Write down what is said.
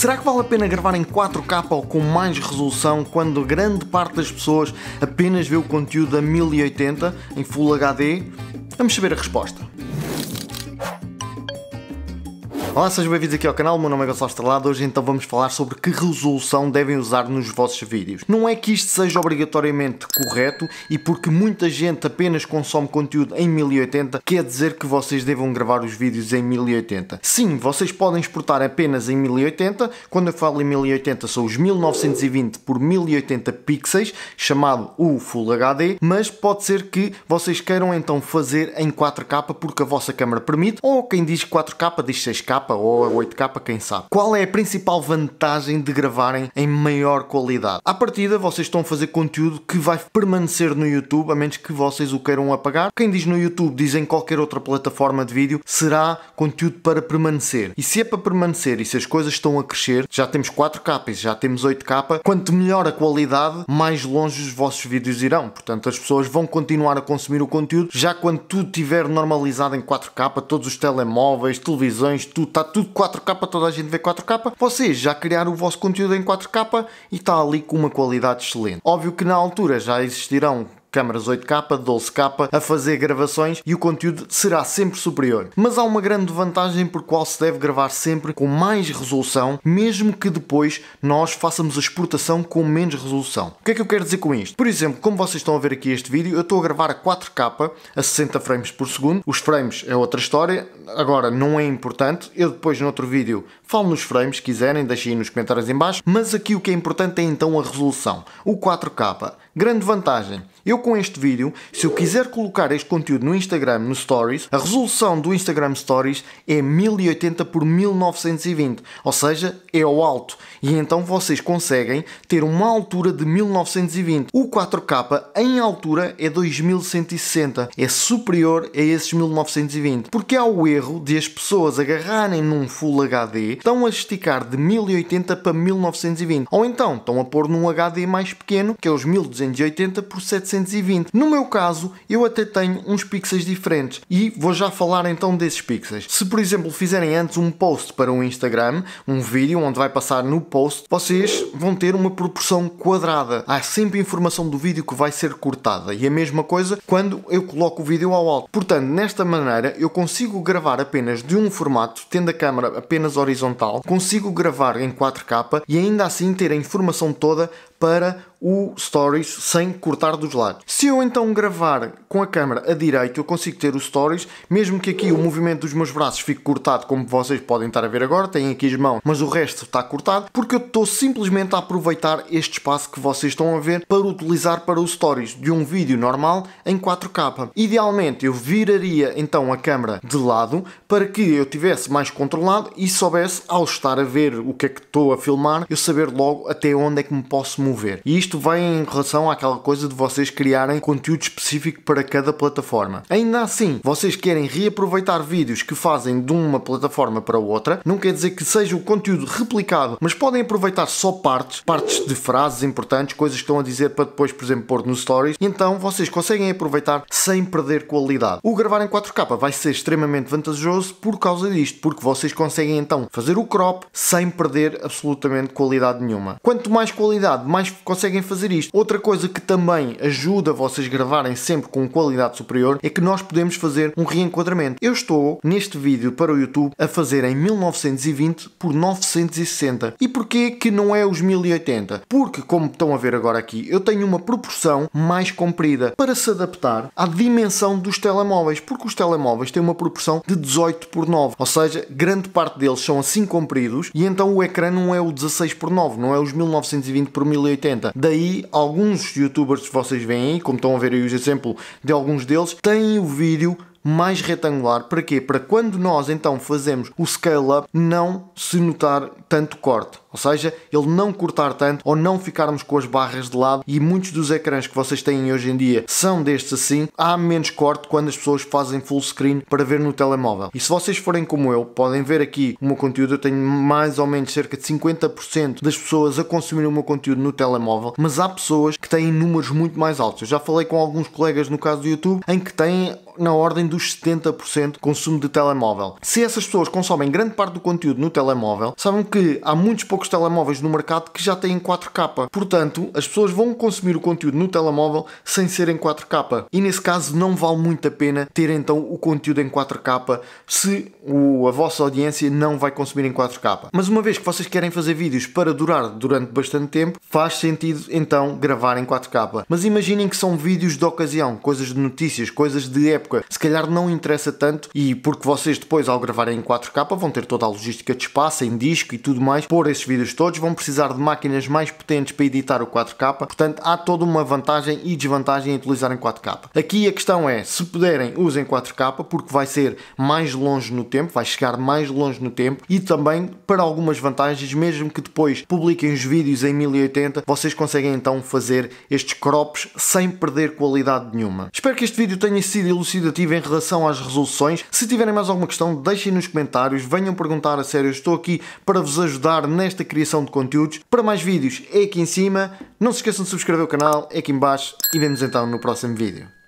Será que vale a pena gravar em 4K ou com mais resolução quando grande parte das pessoas apenas vê o conteúdo a 1080 em Full HD? Vamos saber a resposta. Olá, sejam bem-vindos aqui ao canal, meu nome é Gonçalo Estrelado, hoje então vamos falar sobre que resolução devem usar nos vossos vídeos. Não é que isto seja obrigatoriamente correto e porque muita gente apenas consome conteúdo em 1080, quer dizer que vocês devam gravar os vídeos em 1080. Sim, vocês podem exportar apenas em 1080, quando eu falo em 1080 são os 1920 por 1080 pixels, chamado o Full HD, mas pode ser que vocês queiram então fazer em 4K porque a vossa câmera permite, ou quem diz 4K diz 6K, ou a 8K, quem sabe. Qual é a principal vantagem de gravarem em maior qualidade? À partida, vocês estão a fazer conteúdo que vai permanecer no YouTube, a menos que vocês o queiram apagar. Quem diz no YouTube, diz em qualquer outra plataforma de vídeo, será conteúdo para permanecer. E se é para permanecer e se as coisas estão a crescer, já temos 4K e já temos 8K, quanto melhor a qualidade, mais longe os vossos vídeos irão. Portanto, as pessoas vão continuar a consumir o conteúdo, já quando tudo estiver normalizado em 4K, todos os telemóveis, televisões, tudo está tudo 4K, toda a gente vê 4K, vocês já criaram o vosso conteúdo em 4K e está ali com uma qualidade excelente. Óbvio que na altura já existirão câmaras 8K, 12K a fazer gravações e o conteúdo será sempre superior. Mas há uma grande vantagem por qual se deve gravar sempre com mais resolução, mesmo que depois nós façamos a exportação com menos resolução. O que é que eu quero dizer com isto? Por exemplo, como vocês estão a ver aqui este vídeo, eu estou a gravar a 4K a 60 frames por segundo. Os frames é outra história, agora não é importante. Eu depois no outro vídeo falo nos frames, se quiserem, deixem aí nos comentários em baixo. Mas aqui o que é importante é então a resolução. O 4K. Grande vantagem. Eu com este vídeo, se eu quiser colocar este conteúdo no Instagram, no Stories, a resolução do Instagram Stories é 1080 por 1920, ou seja, é ao alto. E então vocês conseguem ter uma altura de 1920. O 4K em altura é 2160, é superior a esses 1920. Porque há o erro de as pessoas agarrarem num Full HD, estão a esticar de 1080 para 1920, ou então estão a pôr num HD mais pequeno, que é os 1280 por 720. No meu caso, eu até tenho uns pixels diferentes e vou já falar então desses pixels. Se por exemplo fizerem antes um post para um Instagram, um vídeo onde vai passar no post, vocês vão ter uma proporção quadrada. Há sempre informação do vídeo que vai ser cortada e a mesma coisa quando eu coloco o vídeo ao alto. Portanto, nesta maneira eu consigo gravar apenas de um formato, tendo a câmera apenas horizontal, consigo gravar em 4K e ainda assim ter a informação toda para o Stories sem cortar dos lados. Se eu então gravar com a câmera a direito, eu consigo ter o Stories, mesmo que aqui o movimento dos meus braços fique cortado, como vocês podem estar a ver agora, têm aqui as mãos, mas o resto está cortado, porque eu estou simplesmente a aproveitar este espaço que vocês estão a ver para utilizar para o Stories de um vídeo normal em 4K. Idealmente eu viraria então a câmera de lado para que eu tivesse mais controlado e soubesse, ao estar a ver o que é que estou a filmar, eu saber logo até onde é que me posso mover. E isto vai em relação àquela coisa de vocês criarem conteúdo específico para cada plataforma. Ainda assim, vocês querem reaproveitar vídeos que fazem de uma plataforma para outra, não quer dizer que seja o conteúdo replicado, mas podem aproveitar só partes, partes de frases importantes, coisas que estão a dizer para depois, por exemplo, pôr no stories, então vocês conseguem aproveitar sem perder qualidade. O gravar em 4K vai ser extremamente vantajoso por causa disto, porque vocês conseguem então fazer o crop sem perder absolutamente qualidade nenhuma. Quanto mais qualidade, mais mais conseguem fazer isto. Outra coisa que também ajuda vocês gravarem sempre com qualidade superior é que nós podemos fazer um reenquadramento. Eu estou neste vídeo para o YouTube a fazer em 1920 por 960. E porquê que não é os 1080? Porque, como estão a ver agora aqui, eu tenho uma proporção mais comprida para se adaptar à dimensão dos telemóveis, porque os telemóveis têm uma proporção de 18 por 9, ou seja, grande parte deles são assim compridos e então o ecrã não é o 16 por 9, não é os 1920 por 1080 80. Daí, alguns youtubers que vocês veem como estão a ver aí o exemplo de alguns deles, têm o vídeo mais retangular. Para quê? Para quando nós então fazemos o scale up, não se notar tanto corte. ou seja, ele não cortar tanto ou não ficarmos com as barras de lado e muitos dos ecrãs que vocês têm hoje em dia são destes assim, há menos corte quando as pessoas fazem full screen para ver no telemóvel. E se vocês forem como eu, podem ver aqui o meu conteúdo, eu tenho mais ou menos cerca de 50% das pessoas a consumir o meu conteúdo no telemóvel, mas há pessoas que têm números muito mais altos. Eu já falei com alguns colegas no caso do YouTube em que têm na ordem dos 70% de consumo de telemóvel. Se essas pessoas consomem grande parte do conteúdo no telemóvel, sabem que há muitos poucos telemóveis no mercado que já têm 4K. Portanto, as pessoas vão consumir o conteúdo no telemóvel sem ser em 4K. E nesse caso não vale muito a pena ter então o conteúdo em 4K se o, a vossa audiência não vai consumir em 4K. Mas uma vez que vocês querem fazer vídeos para durar durante bastante tempo, faz sentido então gravar em 4K. Mas imaginem que são vídeos de ocasião, coisas de notícias, coisas de época época se calhar não interessa tanto e porque vocês depois ao gravarem em 4K vão ter toda a logística de espaço, em disco e tudo mais, por esses vídeos todos, vão precisar de máquinas mais potentes para editar o 4K, portanto há toda uma vantagem e desvantagem em utilizar em 4K. Aqui a questão é, se puderem, usem 4K porque vai ser mais longe no tempo, vai chegar mais longe no tempo e também para algumas vantagens, mesmo que depois publiquem os vídeos em 1080, vocês conseguem então fazer estes crops sem perder qualidade nenhuma. Espero que este vídeo tenha sido elucidado elucidativo em relação às resoluções. Se tiverem mais alguma questão, deixem nos comentários, venham perguntar a sério, estou aqui para vos ajudar nesta criação de conteúdos. Para mais vídeos é aqui em cima, não se esqueçam de subscrever o canal, é aqui em baixo e vemos então no próximo vídeo.